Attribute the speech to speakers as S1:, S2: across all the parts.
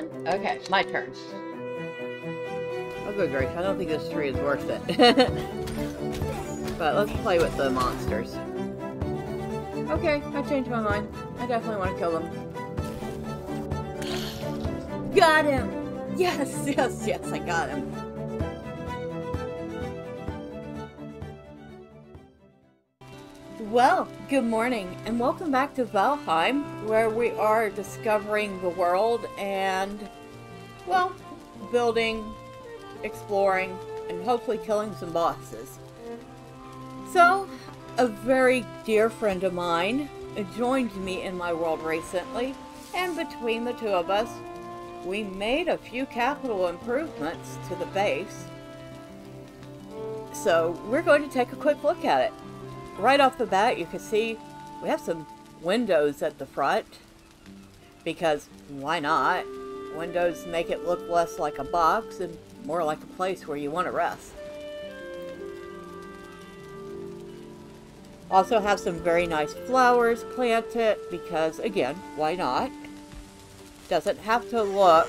S1: done? Okay, my turn.
S2: Oh, good grief. I don't think this tree is worth it. but let's play with the monsters. Okay, I changed my mind. I definitely want to kill them. Got him! Yes, yes, yes, I got him. Well, good morning, and welcome back to Valheim, where we are discovering the world and, well, building, exploring, and hopefully killing some bosses. So, a very dear friend of mine joined me in my world recently, and between the two of us, we made a few capital improvements to the base. So, we're going to take a quick look at it right off the bat, you can see we have some windows at the front because why not? Windows make it look less like a box and more like a place where you want to rest. Also have some very nice flowers planted because, again, why not? Doesn't have to look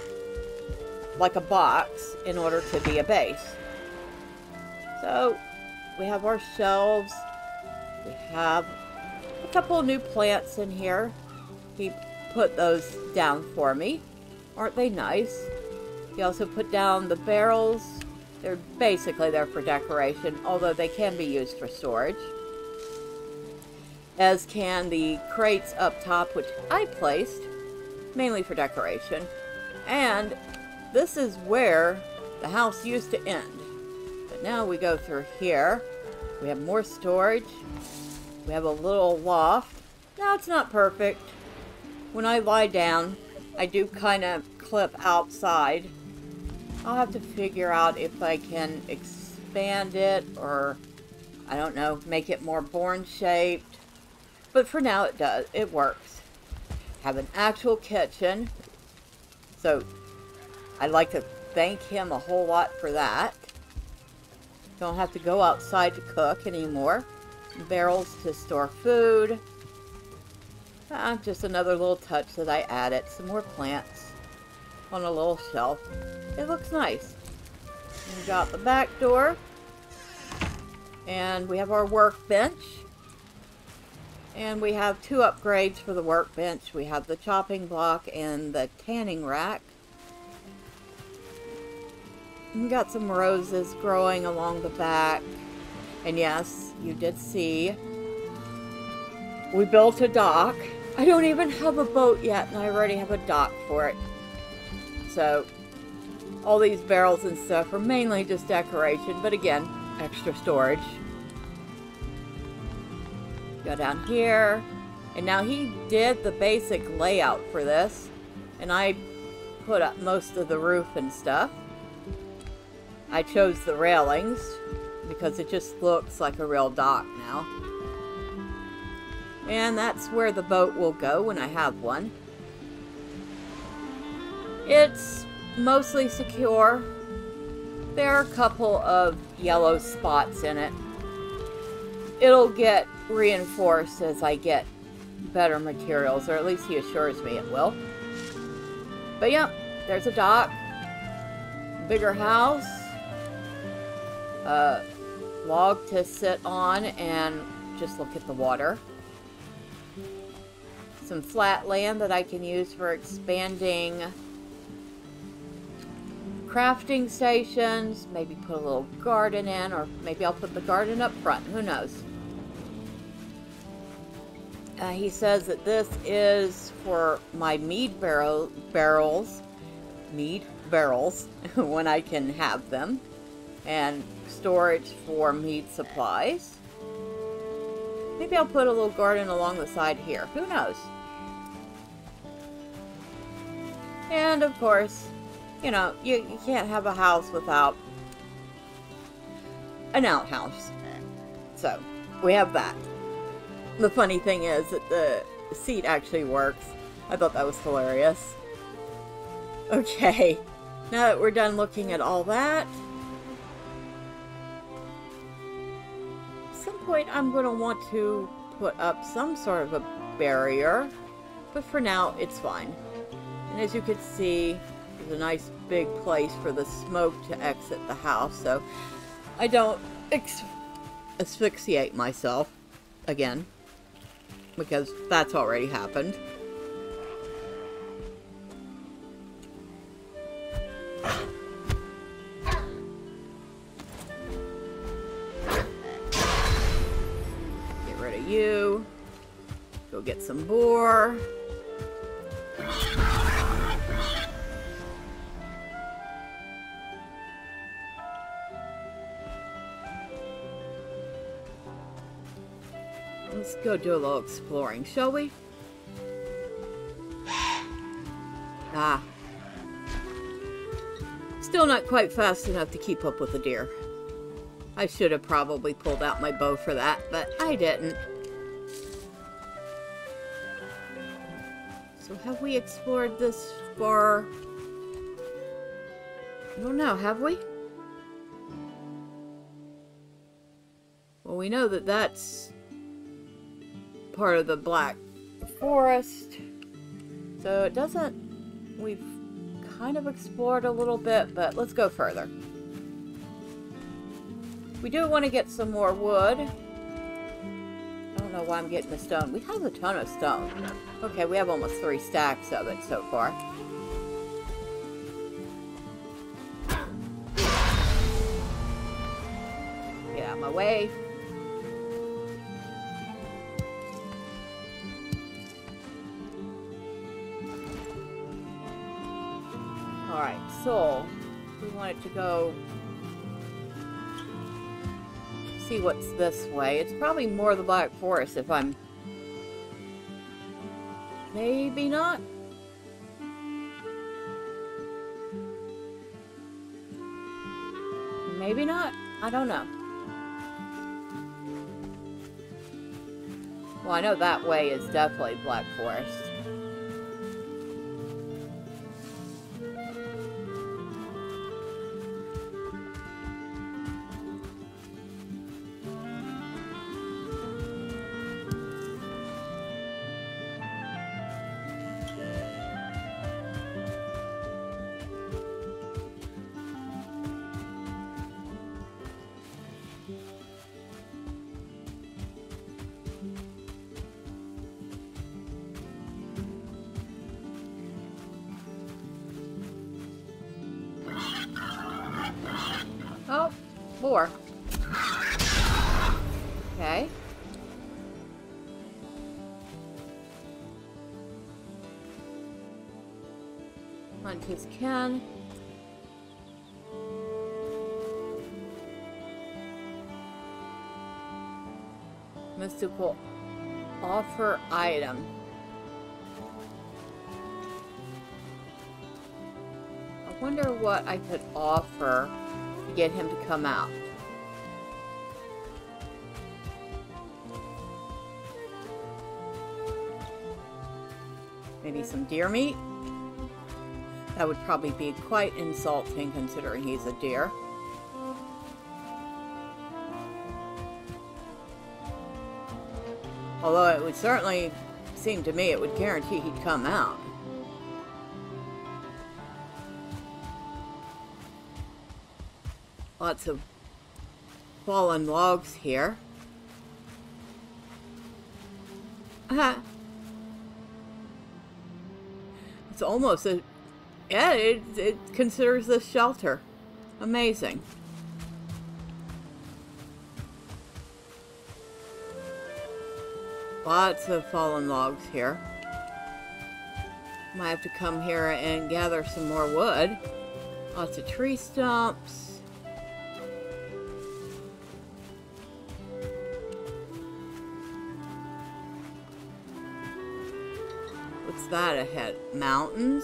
S2: like a box in order to be a base. So, we have our shelves we have a couple new plants in here. He put those down for me. Aren't they nice? He also put down the barrels. They're basically there for decoration, although they can be used for storage. As can the crates up top, which I placed, mainly for decoration. And this is where the house used to end. But now we go through here. We have more storage. We have a little loft. Now it's not perfect. When I lie down, I do kind of clip outside. I'll have to figure out if I can expand it or, I don't know, make it more born shaped. But for now it does. It works. Have an actual kitchen. So I'd like to thank him a whole lot for that. Don't have to go outside to cook anymore barrels to store food. Ah, just another little touch that I added. Some more plants on a little shelf. It looks nice. We got the back door. And we have our workbench. And we have two upgrades for the workbench. We have the chopping block and the tanning rack. We got some roses growing along the back. And yes, you did see, we built a dock. I don't even have a boat yet, and I already have a dock for it. So, all these barrels and stuff are mainly just decoration, but again, extra storage. Go down here, and now he did the basic layout for this, and I put up most of the roof and stuff. I chose the railings, because it just looks like a real dock now. And that's where the boat will go when I have one. It's mostly secure. There are a couple of yellow spots in it. It'll get reinforced as I get better materials, or at least he assures me it will. But yeah, there's a dock, bigger house, uh, log to sit on and just look at the water. Some flat land that I can use for expanding crafting stations, maybe put a little garden in, or maybe I'll put the garden up front, who knows. Uh, he says that this is for my mead barrel barrels, mead barrels, when I can have them and storage for meat supplies. Maybe I'll put a little garden along the side here. Who knows? And of course, you know, you, you can't have a house without an outhouse. So, we have that. The funny thing is that the seat actually works. I thought that was hilarious. Okay, now that we're done looking at all that, point, I'm going to want to put up some sort of a barrier, but for now, it's fine. And as you can see, There's a nice big place for the smoke to exit the house, so I don't asphyxiate myself again because that's already happened. Go do a little exploring, shall we? Ah. Still not quite fast enough to keep up with the deer. I should have probably pulled out my bow for that, but I didn't. So have we explored this far? I don't know, have we? Well, we know that that's part of the Black Forest. So it doesn't... We've kind of explored a little bit, but let's go further. We do want to get some more wood. I don't know why I'm getting the stone. We have a ton of stone. Okay, we have almost three stacks of it so far. Get out of my way. Alright, so we wanted to go see what's this way. It's probably more the Black Forest if I'm... Maybe not? Maybe not? I don't know. Well, I know that way is definitely Black Forest. Mystical offer item. I wonder what I could offer to get him to come out. Maybe some deer meat? That would probably be quite insulting considering he's a deer. Although it would certainly seem to me it would guarantee he'd come out. Lots of fallen logs here. Uh, it's almost a... Yeah, it, it considers this shelter. Amazing. Lots of fallen logs here. Might have to come here and gather some more wood. Lots of tree stumps. What's that ahead? Mountains?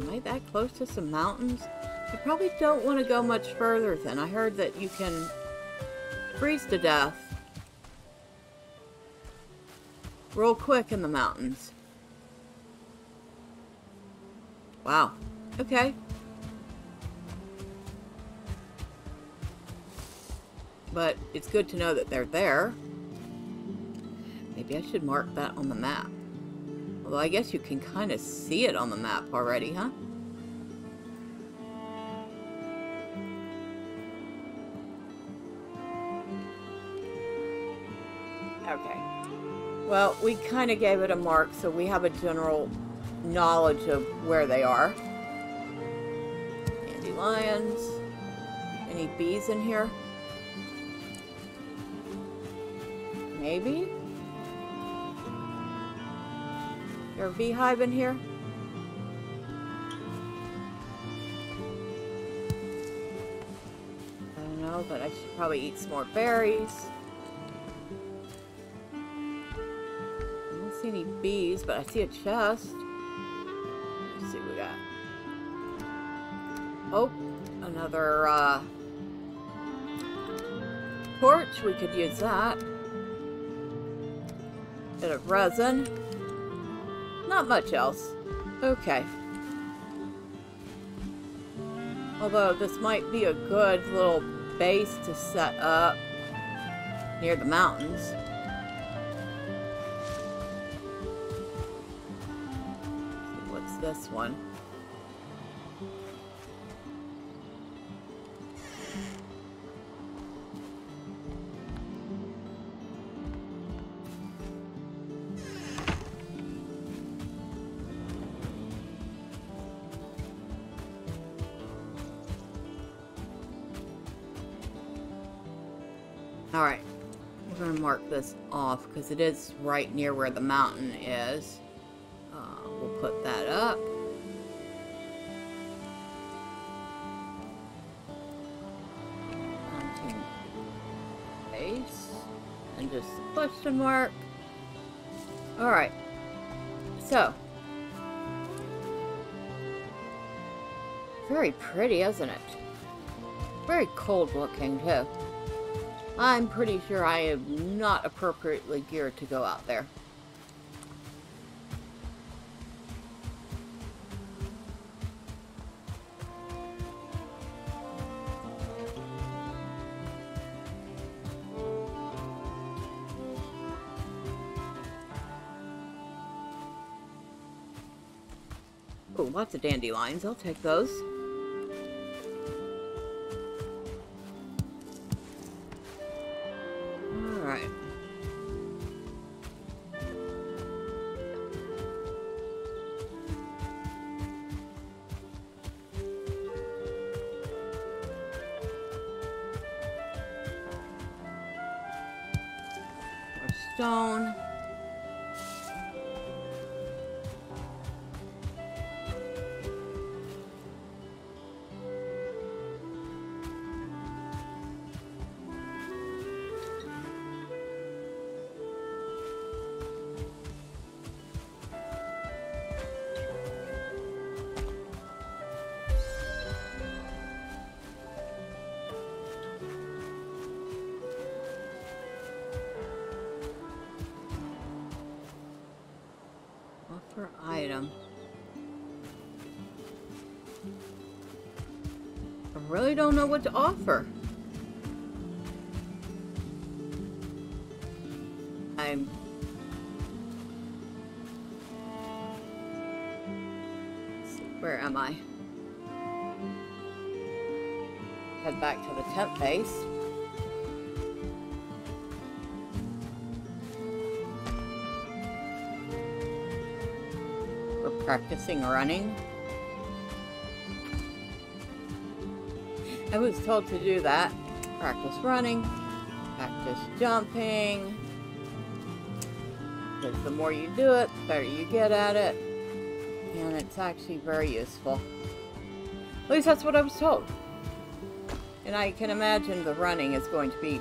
S2: Am I that close to some mountains? I probably don't want to go much further then. I heard that you can freeze to death real quick in the mountains. Wow. Okay. But it's good to know that they're there. Maybe I should mark that on the map. Although I guess you can kind of see it on the map already, huh? Well, we kind of gave it a mark, so we have a general knowledge of where they are. Dandelions. Any bees in here? Maybe? There a beehive in here? I don't know, but I should probably eat some more berries. Bees, but I see a chest. Let's see what we got. Oh, another uh, torch. We could use that. Bit of resin. Not much else. Okay. Although this might be a good little base to set up near the mountains. One? Alright, we're going to mark this off because it is right near where the mountain is. Question mark. Alright, so. Very pretty, isn't it? Very cold looking, too. I'm pretty sure I am not appropriately geared to go out there. Lots of dandelions. I'll take those. What to offer. I'm where am I? Head back to the tent base. We're practicing running. I was told to do that. Practice running, practice jumping. Because the more you do it, the better you get at it. And it's actually very useful. At least that's what I was told. And I can imagine the running is going to be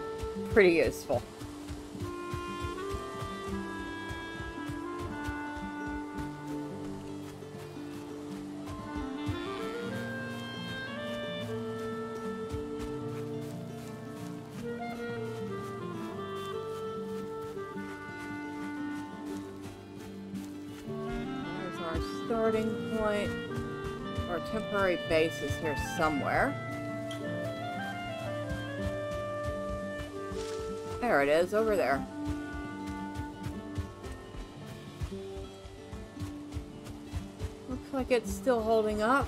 S2: pretty useful. Base is here somewhere. There it is, over there. Looks like it's still holding up.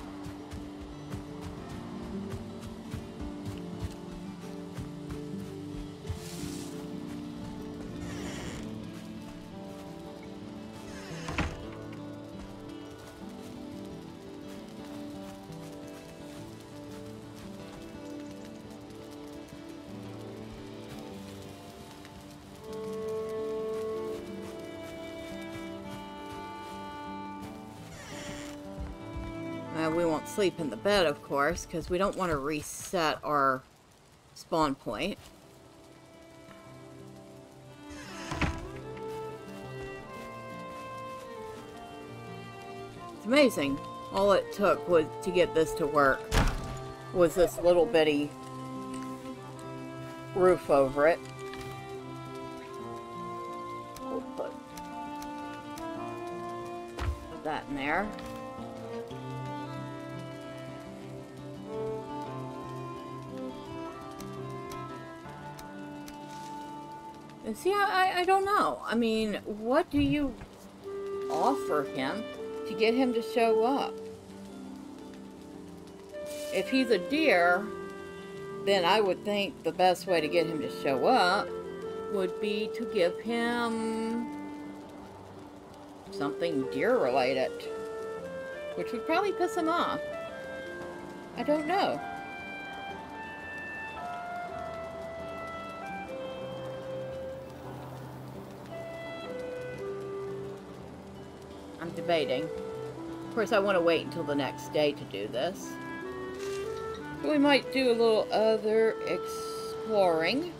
S2: We won't sleep in the bed, of course, because we don't want to reset our spawn point. It's amazing. All it took was to get this to work was this little bitty roof over it. Put that in there. See, I, I don't know. I mean, what do you offer him to get him to show up? If he's a deer, then I would think the best way to get him to show up would be to give him something deer related, which would probably piss him off. I don't know. Debating. Of course, I want to wait until the next day to do this. We might do a little other exploring.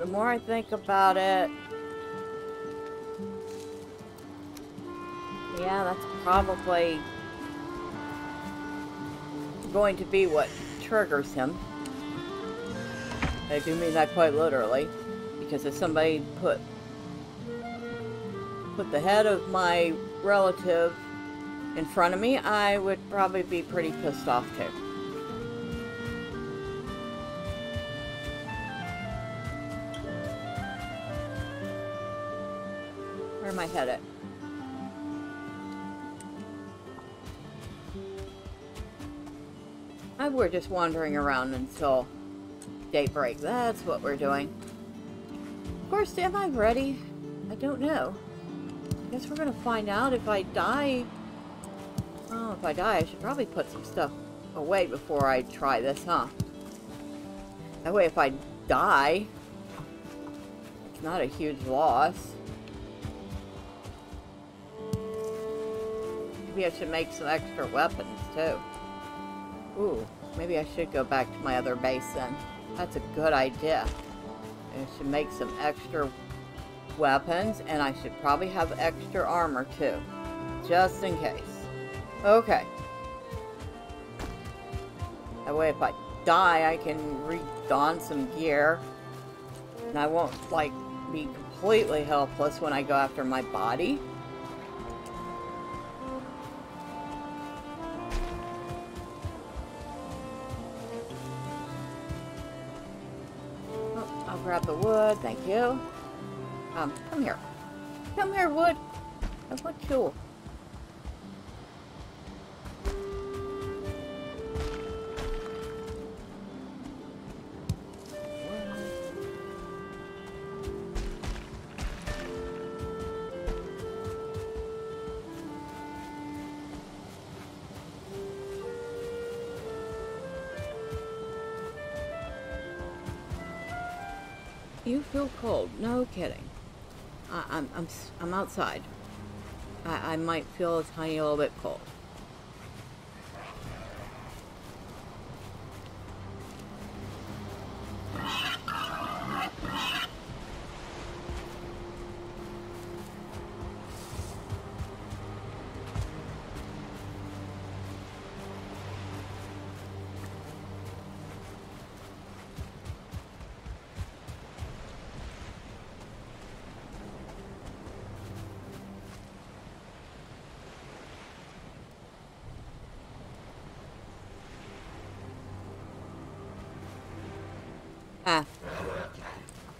S2: The more I think about it, yeah, that's probably going to be what triggers him. I do mean that quite literally, because if somebody put put the head of my relative in front of me, I would probably be pretty pissed off too. Where am I headed? I, we're just wandering around until daybreak. That's what we're doing. Of course, am I ready? I don't know. I guess we're gonna find out if I die. Oh, if I die, I should probably put some stuff away before I try this, huh? That way, if I die, it's not a huge loss. Maybe I should make some extra weapons, too. Ooh, maybe I should go back to my other base then. That's a good idea. I should make some extra weapons, and I should probably have extra armor, too. Just in case. Okay. That way, if I die, I can re-don some gear. And I won't, like, be completely helpless when I go after my body. Wood, thank you. Um, come here. Come here, wood. I want you. No kidding. I, I'm I'm s- I'm outside. I I might feel a tiny little bit cold.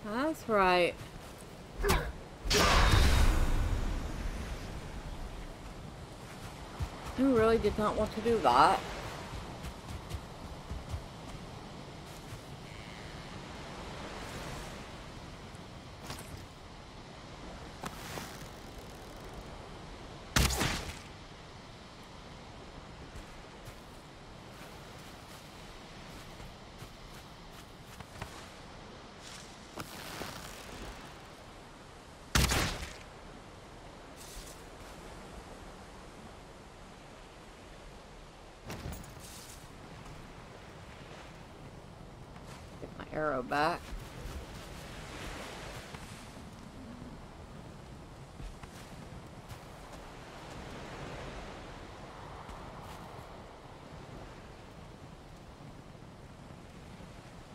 S2: That's right. You really did not want to do that. Arrow back.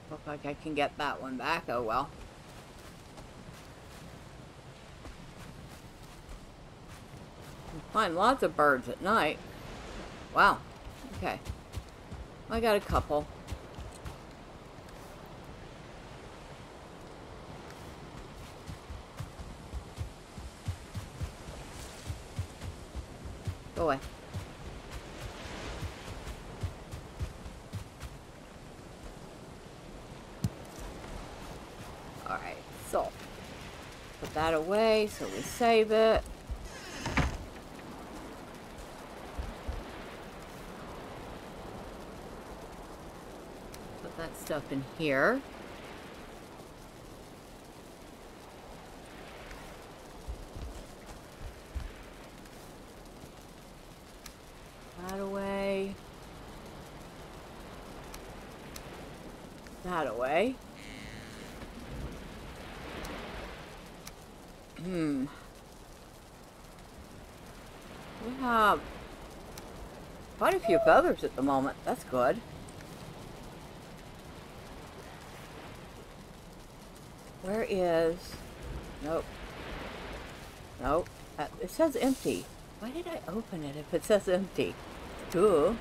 S2: Look like I can get that one back. Oh well. Find lots of birds at night. Wow. Okay. I got a couple. So put that away so we save it. Put that stuff in here. that away. Hmm. We have quite a few feathers at the moment. That's good. Where is... Nope. Nope. Uh, it says empty. Why did I open it if it says empty? Cool.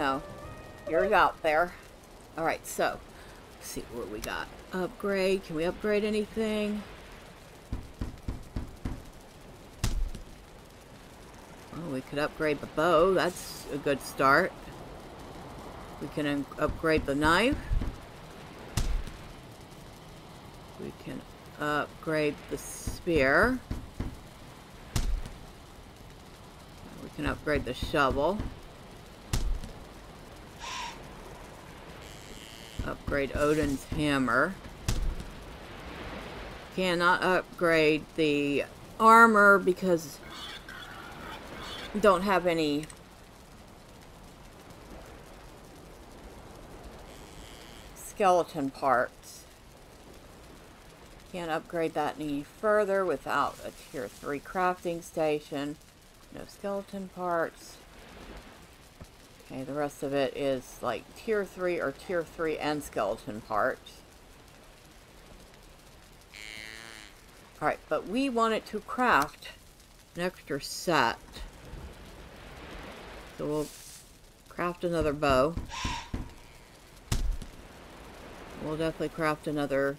S2: Know. You're out there. Alright, so, see what we got. Upgrade. Can we upgrade anything? Oh, we could upgrade the bow. That's a good start. We can upgrade the knife. We can upgrade the spear. We can upgrade the shovel. Upgrade Odin's hammer. Cannot upgrade the armor because don't have any skeleton parts. Can't upgrade that any further without a tier 3 crafting station. No skeleton parts. Okay, the rest of it is like tier 3 or tier 3 and skeleton parts. Alright, but we wanted to craft an extra set. So we'll craft another bow. We'll definitely craft another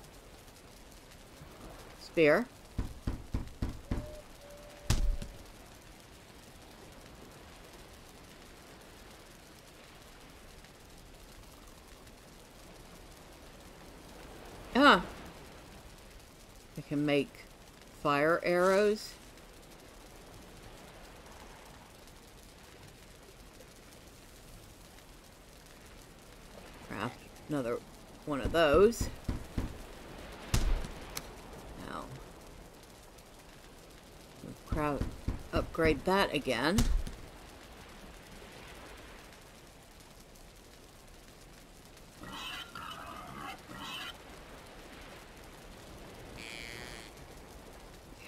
S2: spear. Ah! I can make fire arrows. Craft another one of those. Now, craft, upgrade that again.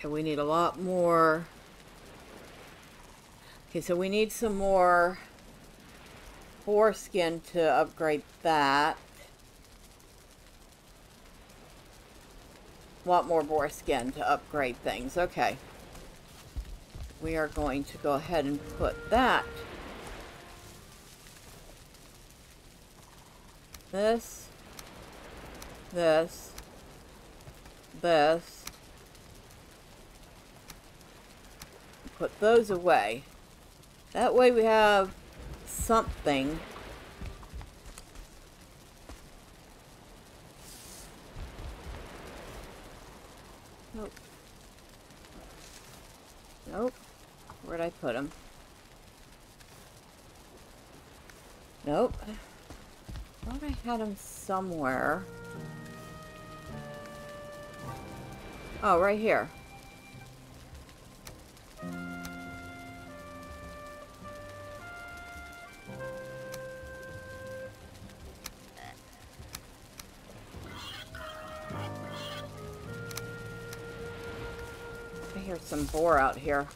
S2: We need a lot more. Okay, so we need some more boar skin to upgrade that. Want more boar skin to upgrade things. Okay. We are going to go ahead and put that. This. This. This. Put those away. That way we have something Nope. Nope. Where'd I put them? Nope. thought I had them somewhere. Oh, right here. Hear out here.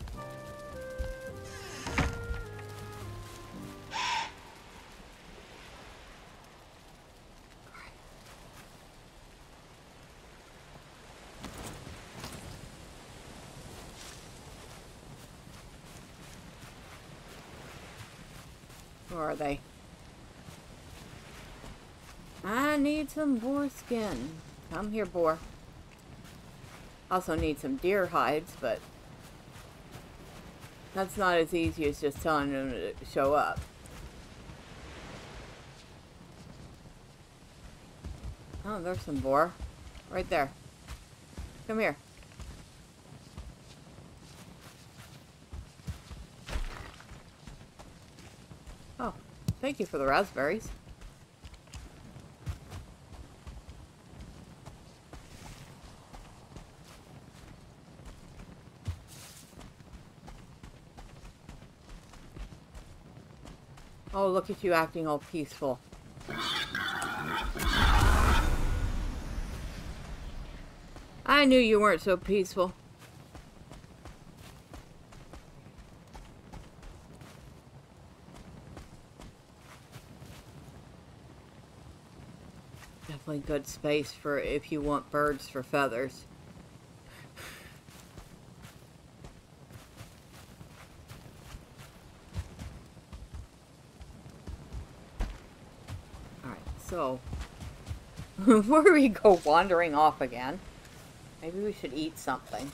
S2: Where are they? I need some boar skin. Come here, boar. Also need some deer hides, but that's not as easy as just telling them to show up. Oh, there's some boar. Right there. Come here. Oh, thank you for the raspberries. Look at you acting all peaceful. I knew you weren't so peaceful. Definitely good space for if you want birds for feathers. Before we go wandering off again, maybe we should eat something.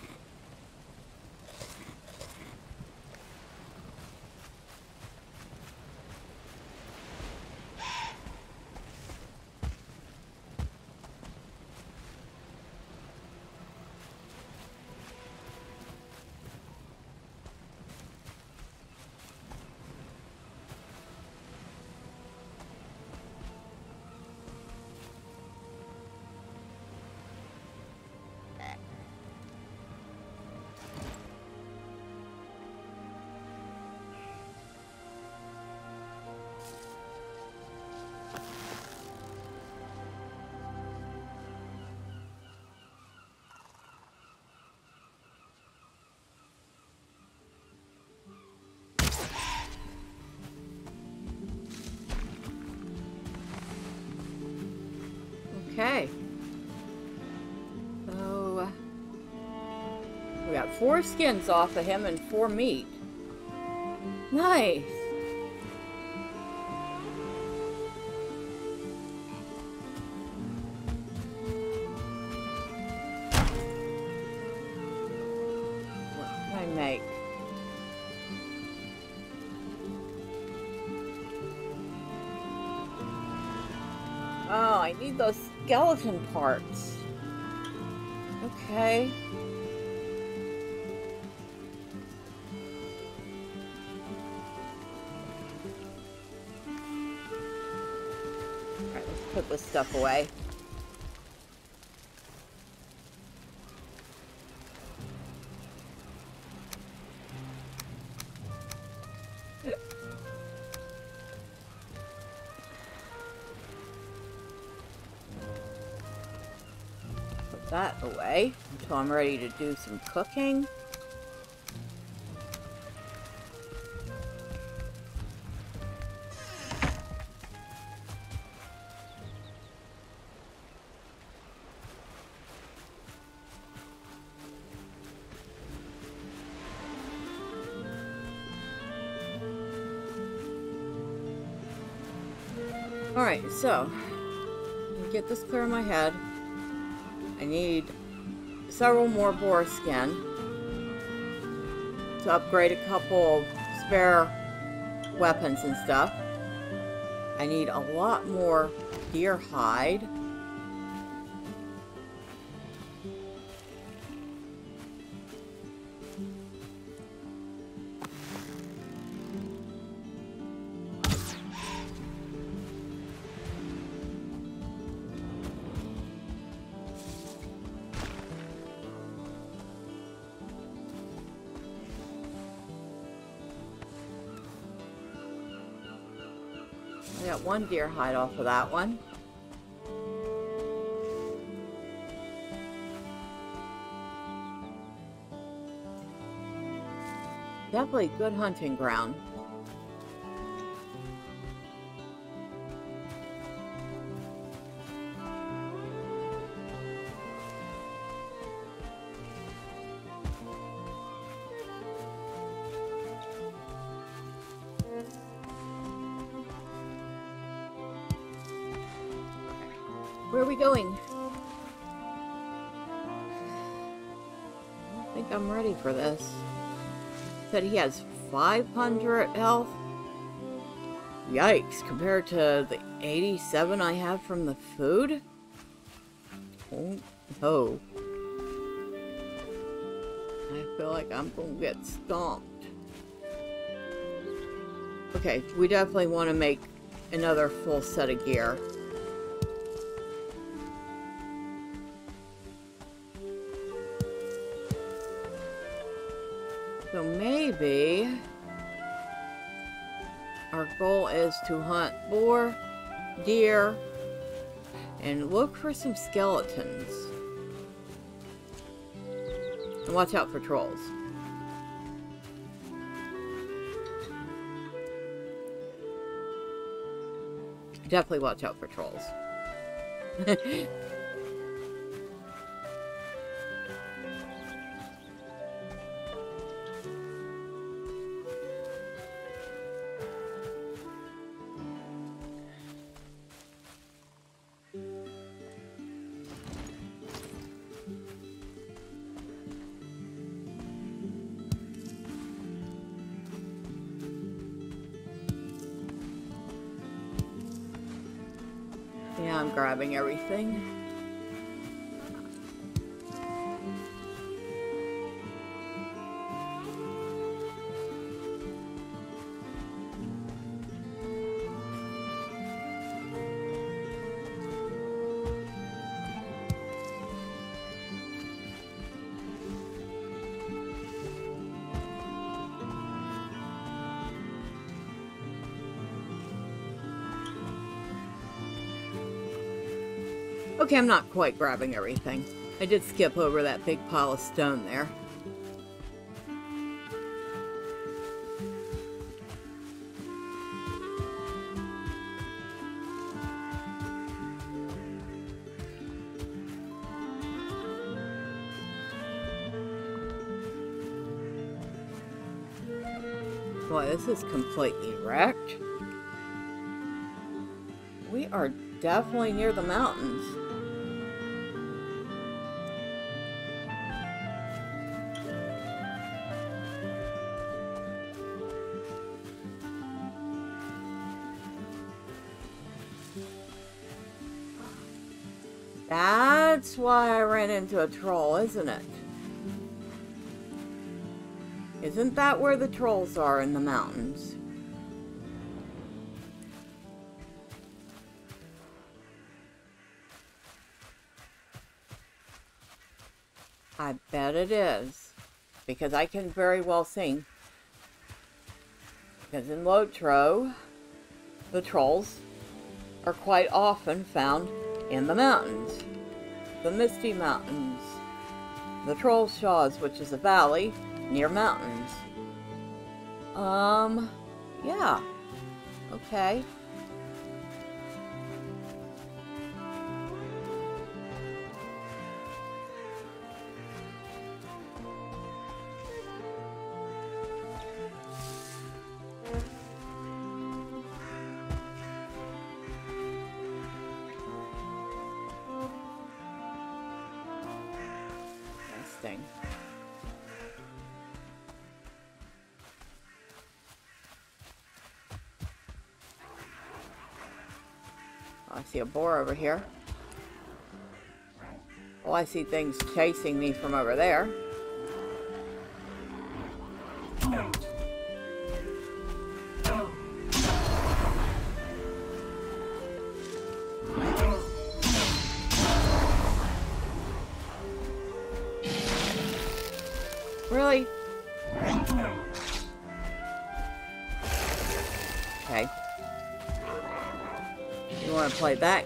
S2: Four skins off of him and four meat. Nice. Oh, I need those skeleton parts. Okay. This stuff away. that away until I'm ready to do some cooking. Alright, so, get this clear in my head. I need several more boar skin to upgrade a couple spare weapons and stuff. I need a lot more deer hide. One deer hide off of that one. Definitely good hunting ground. For this. Said he has 500 health. Yikes, compared to the 87 I have from the food? Oh no. I feel like I'm gonna get stomped. Okay, we definitely want to make another full set of gear. So maybe our goal is to hunt boar, deer, and look for some skeletons. And watch out for trolls. Definitely watch out for trolls. everything. Okay, I'm not quite grabbing everything. I did skip over that big pile of stone there. Boy, this is completely wrecked. We are definitely near the mountains. Into a troll, isn't it? Isn't that where the trolls are in the mountains? I bet it is. Because I can very well sing. Because in Lotro, the trolls are quite often found in the mountains. The Misty Mountains. The Troll Shaws, which is a valley near mountains. Um, yeah. Okay. Oh, I see a boar over here. Oh, I see things chasing me from over there.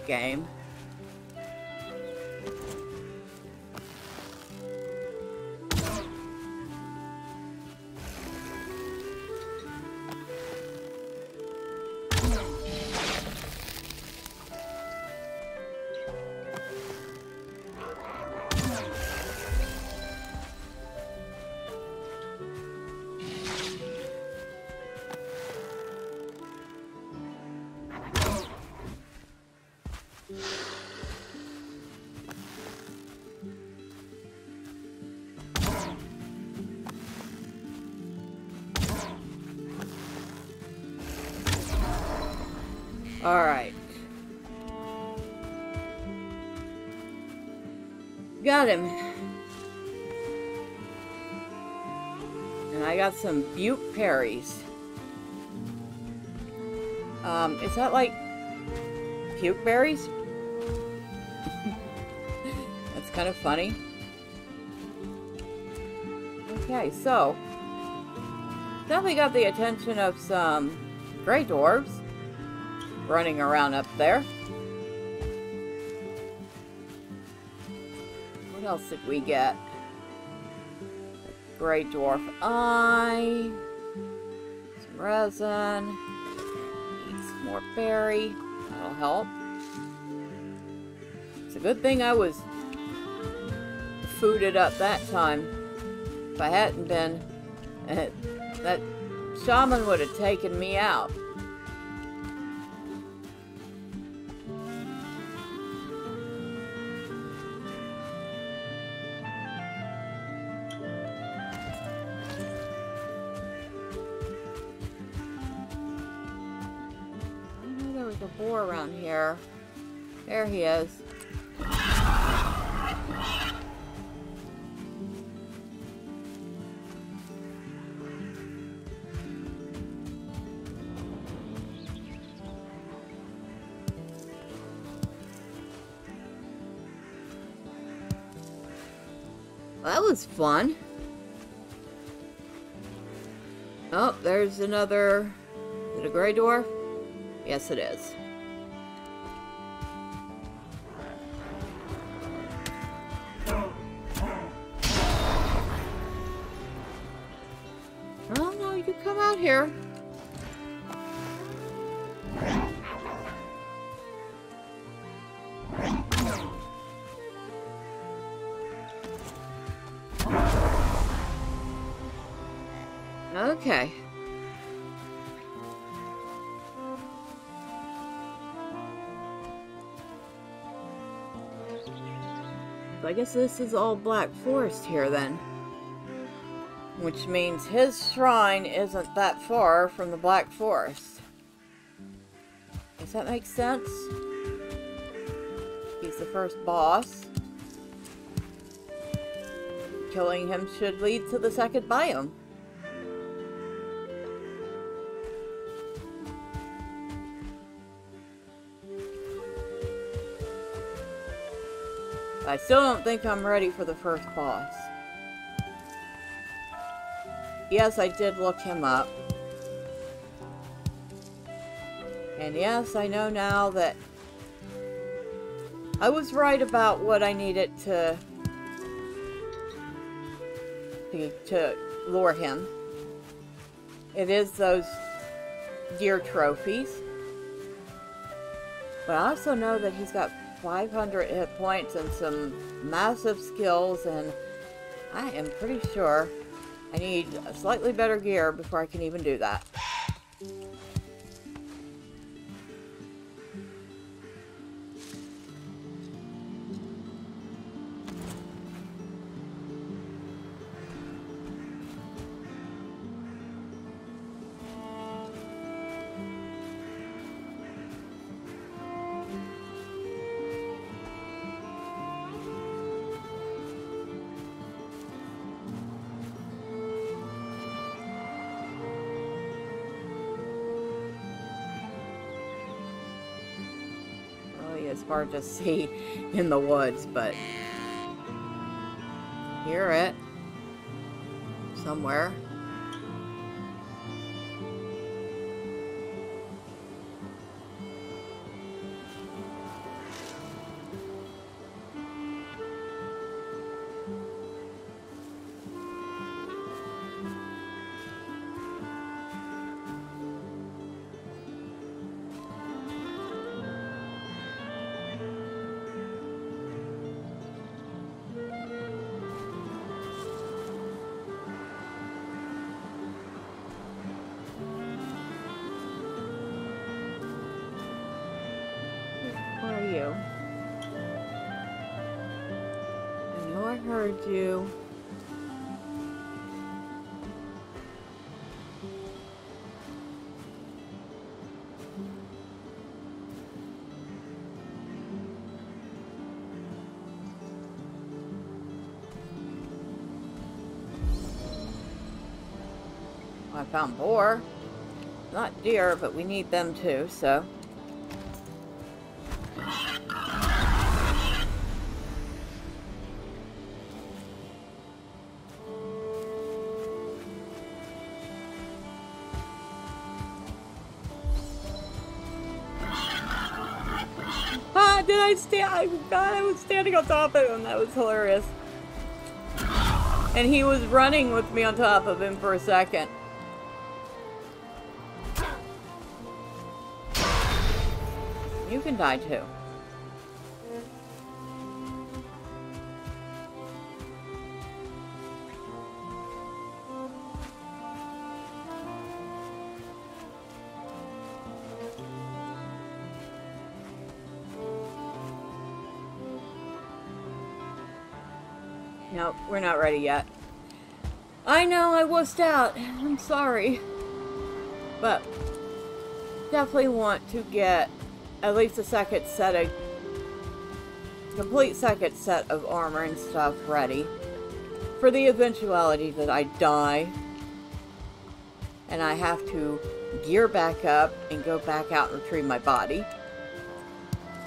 S2: Game? Got some Butte Berries. Um, is that like puke berries? That's kind of funny. Okay, so definitely got the attention of some gray dwarves running around up there. What else did we get? Gray dwarf eye, some resin, eat some more berry. That'll help. It's a good thing I was fooded up that time. If I hadn't been, eh, that shaman would have taken me out. He is. That was fun. Oh, there's another. Is it a gray dwarf? Yes, it is. Okay. I guess this is all Black Forest here then. Which means his shrine isn't that far from the Black Forest. Does that make sense? He's the first boss. Killing him should lead to the second biome. I still don't think I'm ready for the first boss. Yes, I did look him up. And yes, I know now that I was right about what I needed to to, to lure him. It is those deer trophies. But I also know that he's got 500 hit points and some massive skills and I am pretty sure I need slightly better gear before I can even do that. Hard to see in the woods, but hear it somewhere. Found boar. Not deer, but we need them too, so... Ah, did I stand? I God, I was standing on top of him. That was hilarious. And he was running with me on top of him for a second. You can die too. Nope, we're not ready yet. I know I wussed out. I'm sorry. But definitely want to get at least a second set of complete second set of armor and stuff ready for the eventuality that I die and I have to gear back up and go back out and retrieve my body.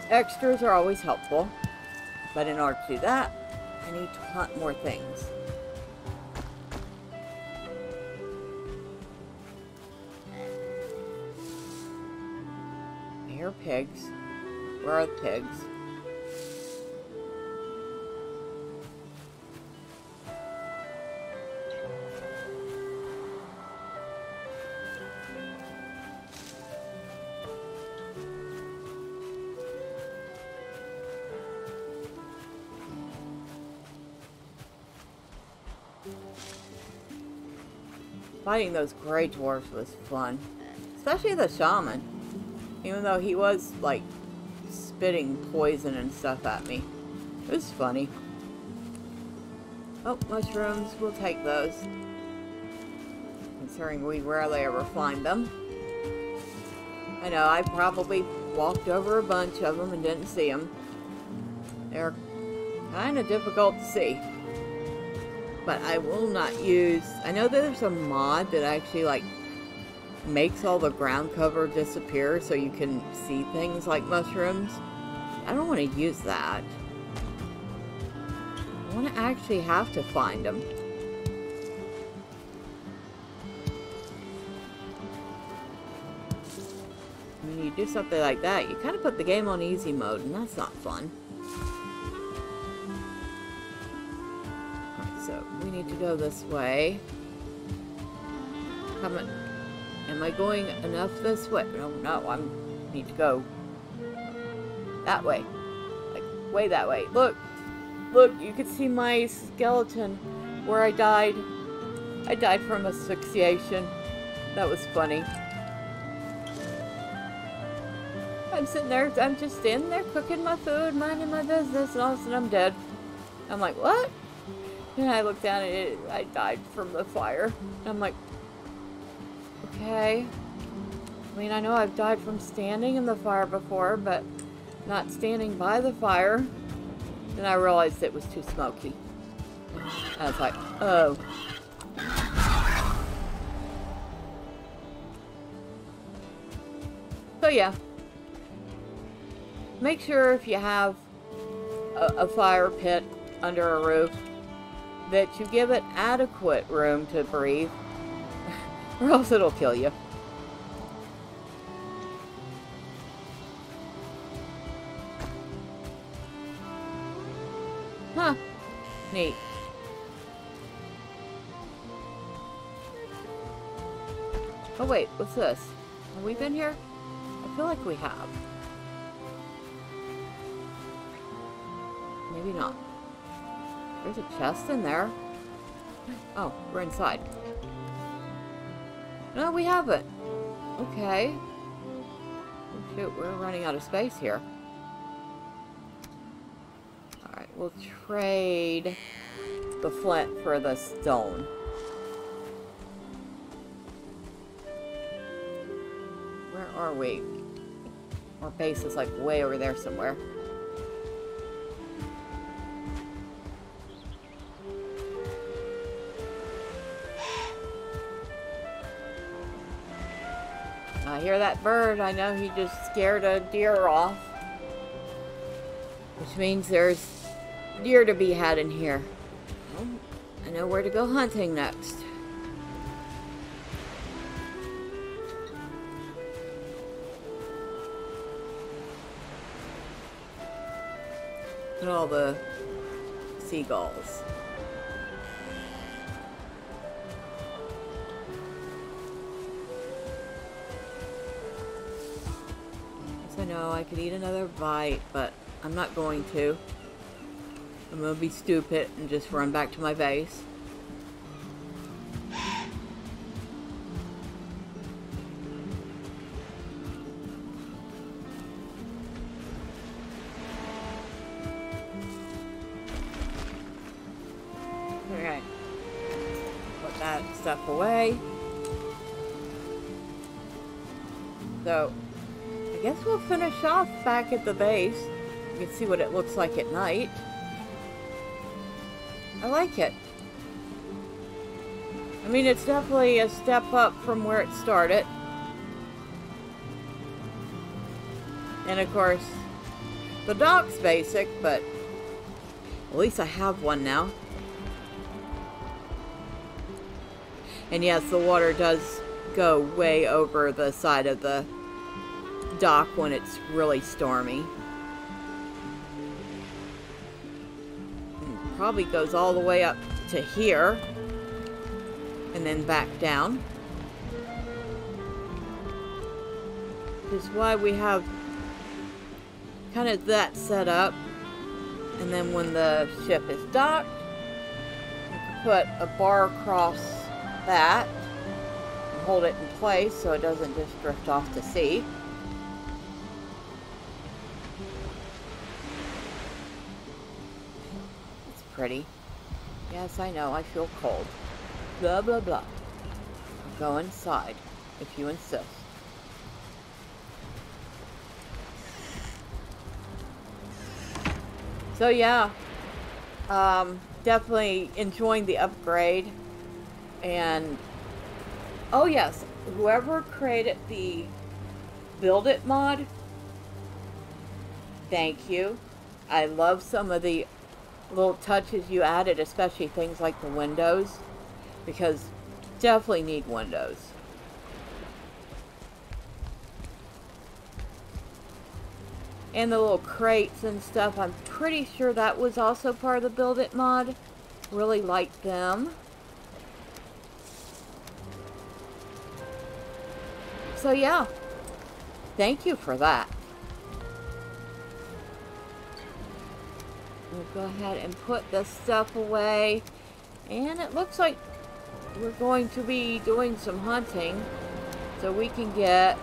S2: Extras are always helpful, but in order to do that, I need to hunt more things. Pigs. Where are the pigs? Fighting those gray dwarfs was fun. Especially the shaman. Even though he was, like, spitting poison and stuff at me. It was funny. Oh, mushrooms. We'll take those. Considering we rarely ever find them. I know, I probably walked over a bunch of them and didn't see them. They're kind of difficult to see but I will not use, I know there's a mod that actually like makes all the ground cover disappear so you can see things like mushrooms. I don't want to use that. I want to actually have to find them. When you do something like that, you kind of put the game on easy mode, and that's not fun. So, we need to go this way. Haven't Am I going enough this way? No, no, I need to go that way. Like, way that way. Look! Look, you can see my skeleton where I died. I died from asphyxiation. That was funny. I'm sitting there, I'm just standing there cooking my food, minding my business, and all of a sudden I'm dead. I'm like, what? And I look down and it, I died from the fire. I'm like, okay. I mean, I know I've died from standing in the fire before, but not standing by the fire. Then I realized it was too smoky. I was like, oh. So yeah. Make sure if you have a, a fire pit under a roof that you give it adequate room to breathe or else it'll kill you. Huh. Neat. Oh wait, what's this? Have we been here? I feel like we have. Maybe not. There's a chest in there. Oh, we're inside. No, we haven't. Okay. Oh, shoot, we're running out of space here. Alright, we'll trade the flint for the stone. Where are we? Our base is like way over there somewhere. Hear that bird. I know he just scared a deer off. Which means there's deer to be had in here. I know where to go hunting next. And all the seagulls. I know I could eat another bite, but I'm not going to. I'm gonna be stupid and just run back to my base. Back at the base. You can see what it looks like at night. I like it. I mean, it's definitely a step up from where it started. And of course, the dock's basic, but at least I have one now. And yes, the water does go way over the side of the dock when it's really stormy. And probably goes all the way up to here and then back down. Which is why we have kind of that set up. And then when the ship is docked, you can put a bar across that and hold it in place so it doesn't just drift off to sea. Pretty. Yes, I know, I feel cold. Blah, blah, blah. Go inside, if you insist. So yeah, um, definitely enjoying the upgrade. And, oh yes, whoever created the Build It mod, thank you. I love some of the little touches you added, especially things like the windows, because definitely need windows. And the little crates and stuff, I'm pretty sure that was also part of the Build It mod. really like them. So yeah, thank you for that. Go ahead and put this stuff away. And it looks like we're going to be doing some hunting so we can get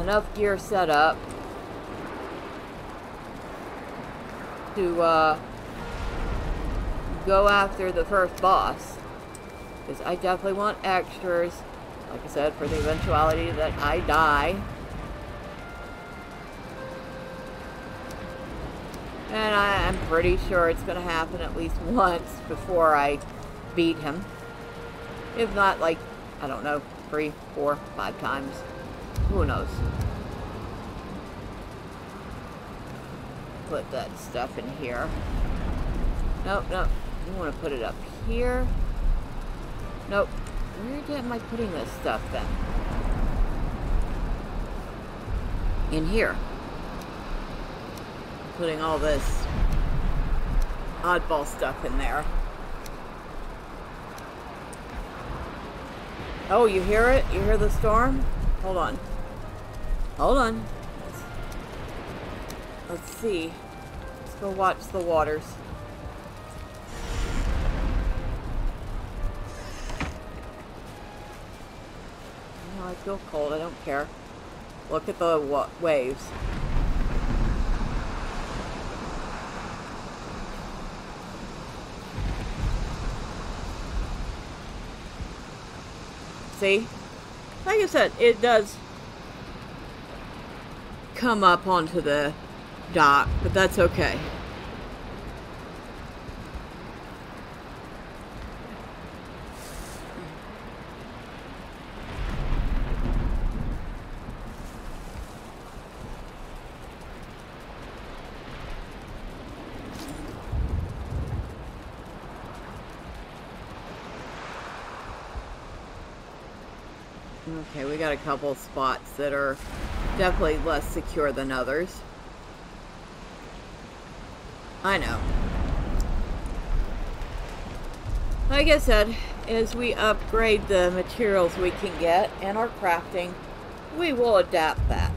S2: enough gear set up to uh, go after the first boss. Because I definitely want extras, like I said, for the eventuality that I die. And I, am pretty sure it's going to happen at least once before I beat him. If not, like, I don't know, three, four, five times. Who knows? Put that stuff in here. Nope, nope. You want to put it up here. Nope. Where am I putting this stuff then? In here. Putting all this oddball stuff in there. Oh, you hear it? You hear the storm? Hold on. Hold on. Let's, let's see. Let's go watch the waters. Oh, I feel cold. I don't care. Look at the waves. See? Like I said, it does come up onto the dock, but that's okay. Okay, we got a couple spots that are definitely less secure than others. I know. Like I said, as we upgrade the materials we can get and our crafting, we will adapt that.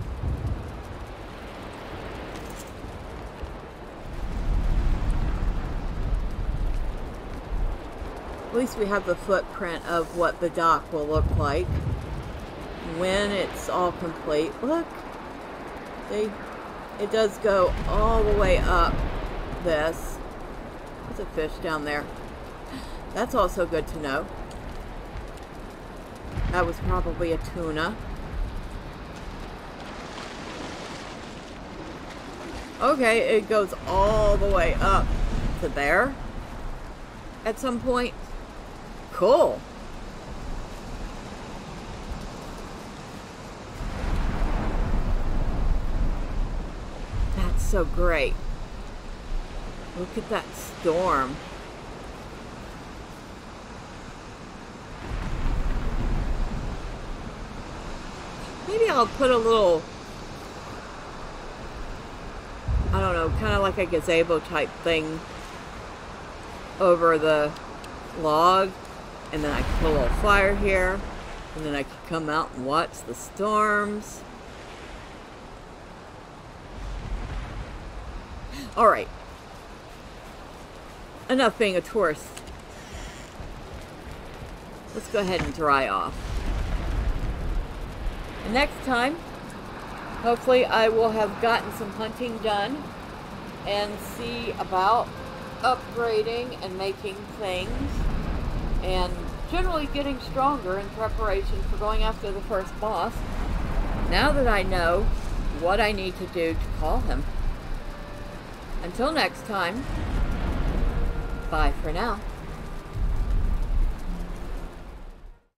S2: At least we have the footprint of what the dock will look like when it's all complete. Look, they, it does go all the way up this. There's a fish down there. That's also good to know. That was probably a tuna. Okay, it goes all the way up to there at some point. Cool. So great. Look at that storm. Maybe I'll put a little, I don't know, kind of like a gazebo type thing over the log. And then I can put a little fire here. And then I can come out and watch the storms. Alright. Enough being a tourist. Let's go ahead and dry off. And next time, hopefully I will have gotten some hunting done and see about upgrading and making things and generally getting stronger in preparation for going after the first boss. Now that I know what I need to do to call him. Until next time, bye for now.